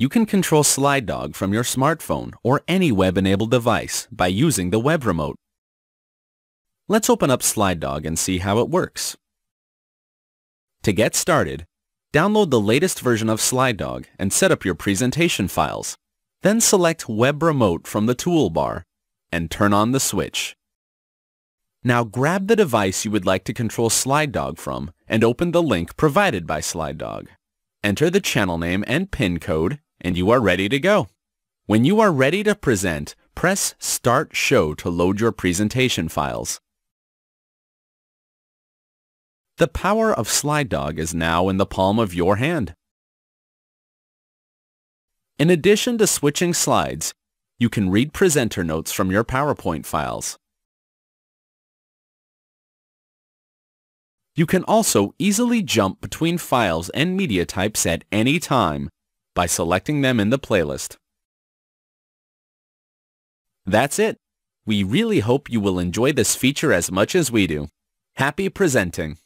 You can control SlideDog from your smartphone or any web-enabled device by using the web remote. Let's open up SlideDog and see how it works. To get started, download the latest version of SlideDog and set up your presentation files. Then select Web Remote from the toolbar and turn on the switch. Now grab the device you would like to control SlideDog from and open the link provided by SlideDog. Enter the channel name and PIN code and you are ready to go. When you are ready to present, press Start Show to load your presentation files. The power of SlideDog is now in the palm of your hand. In addition to switching slides, you can read presenter notes from your PowerPoint files. You can also easily jump between files and media types at any time by selecting them in the playlist. That's it. We really hope you will enjoy this feature as much as we do. Happy presenting!